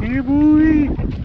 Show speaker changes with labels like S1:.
S1: Hey boy!